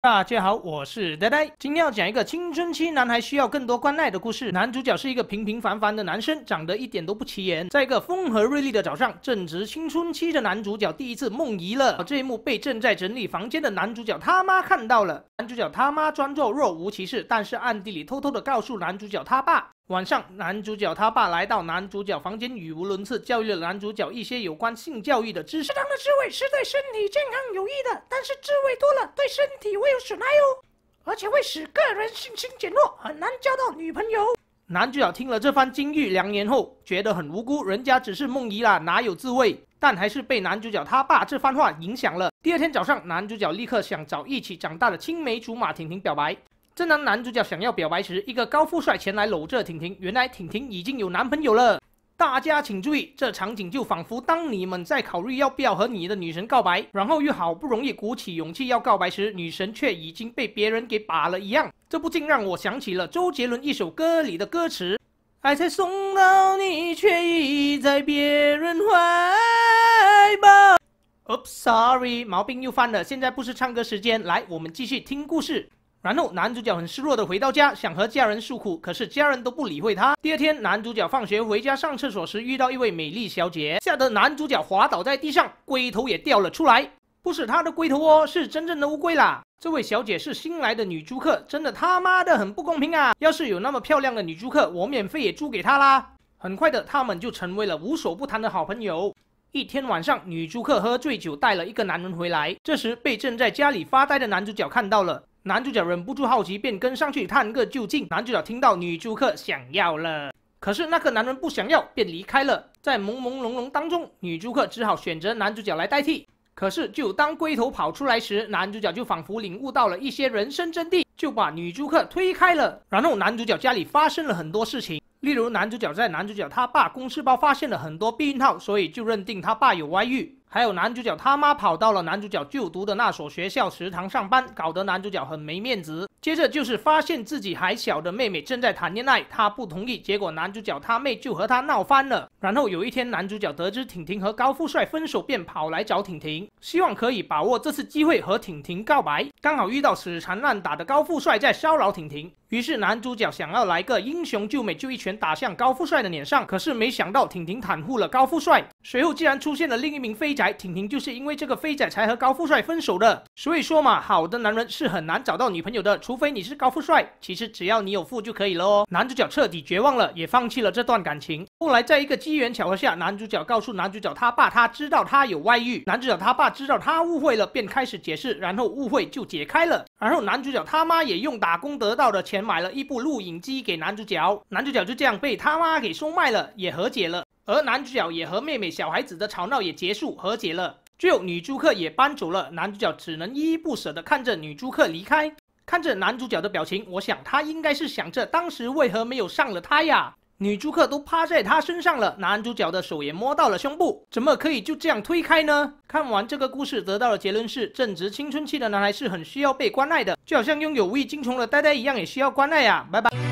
大家好，我是呆呆，今天要讲一个青春期男孩需要更多关爱的故事。男主角是一个平平凡凡的男生，长得一点都不起眼。在一个风和日丽的早上，正值青春期的男主角第一次梦遗了。这一幕被正在整理房间的男主角他妈看到了。男主角他妈装作若无其事，但是暗地里偷偷的告诉男主角他爸。晚上，男主角他爸来到男主角房间，语无伦次教育了男主角一些有关性教育的知识。适当的滋味是对身体健康有益的，但是滋味多了对身体会有损害哦，而且会使个人信心减弱，很难交到女朋友。男主角听了这番金玉良言后，觉得很无辜，人家只是梦遗啦，哪有滋味？但还是被男主角他爸这番话影响了。第二天早上，男主角立刻想找一起长大的青梅竹马婷婷表白。正当男主角想要表白时，一个高富帅前来搂着婷婷。原来婷婷已经有男朋友了。大家请注意，这场景就仿佛当你们在考虑要不要和你的女神告白，然后又好不容易鼓起勇气要告白时，女神却已经被别人给把了一样。这不禁让我想起了周杰伦一首歌里的歌词：“爱才送到你，却已在别人怀抱。” Oops，sorry，毛病又犯了。现在不是唱歌时间，来，我们继续听故事。然后男主角很失落的回到家，想和家人诉苦，可是家人都不理会他。第二天，男主角放学回家上厕所时，遇到一位美丽小姐，吓得男主角滑倒在地上，龟头也掉了出来。不是他的龟头哦，是真正的乌龟啦。这位小姐是新来的女租客，真的他妈的很不公平啊！要是有那么漂亮的女租客，我免费也租给她啦。很快的，他们就成为了无所不谈的好朋友。一天晚上，女租客喝醉酒带了一个男人回来，这时被正在家里发呆的男主角看到了。男主角忍不住好奇，便跟上去探个究竟。男主角听到女租客想要了，可是那个男人不想要，便离开了。在朦朦胧胧当中，女租客只好选择男主角来代替。可是，就当龟头跑出来时，男主角就仿佛领悟到了一些人生真谛，就把女租客推开了。然后，男主角家里发生了很多事情，例如男主角在男主角他爸公事包发现了很多避孕套，所以就认定他爸有外遇。还有男主角他妈跑到了男主角就读的那所学校食堂上班，搞得男主角很没面子。接着就是发现自己还小的妹妹正在谈恋爱，他不同意，结果男主角他妹就和他闹翻了。然后有一天，男主角得知婷婷和高富帅分手，便跑来找婷婷，希望可以把握这次机会和婷婷告白。刚好遇到死缠烂打的高富帅在骚扰婷婷，于是男主角想要来个英雄救美，就一拳打向高富帅的脸上。可是没想到婷婷袒护了高富帅，随后竟然出现了另一名飞仔。婷婷就是因为这个飞仔才和高富帅分手的，所以说嘛，好的男人是很难找到女朋友的，除非你是高富帅。其实只要你有富就可以了哦。男主角彻底绝望了，也放弃了这段感情。后来在一个机缘巧合下，男主角告诉男主角他爸，他知道他有外遇。男主角他爸知道他误会了，便开始解释，然后误会就解开了。然后男主角他妈也用打工得到的钱买了一部录影机给男主角，男主角就这样被他妈给收卖了，也和解了。而男主角也和妹妹小孩子的吵闹也结束和解了，最后女租客也搬走了，男主角只能依依不舍地看着女租客离开，看着男主角的表情，我想他应该是想着当时为何没有上了他呀？女租客都趴在他身上了，男主角的手也摸到了胸部，怎么可以就这样推开呢？看完这个故事，得到的结论是，正值青春期的男孩是很需要被关爱的，就好像拥有无意精虫的呆呆一样，也需要关爱呀。拜拜。